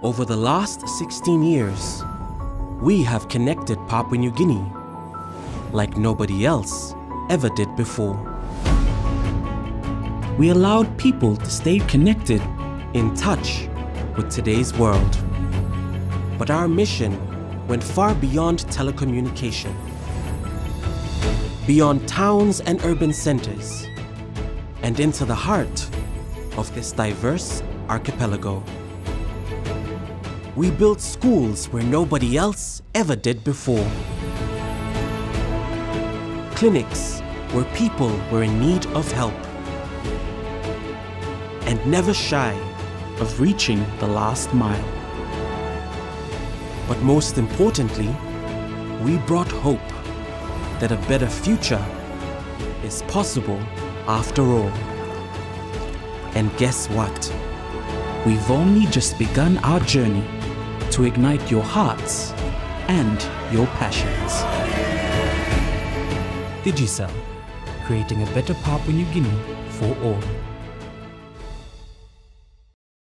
Over the last 16 years, we have connected Papua New Guinea like nobody else ever did before. We allowed people to stay connected, in touch with today's world. But our mission went far beyond telecommunication, beyond towns and urban centers, and into the heart of this diverse archipelago. We built schools where nobody else ever did before. Clinics where people were in need of help. And never shy of reaching the last mile. But most importantly, we brought hope that a better future is possible after all. And guess what? We've only just begun our journey to ignite your hearts and your passions. Digicel, creating a better Papua New Guinea for all.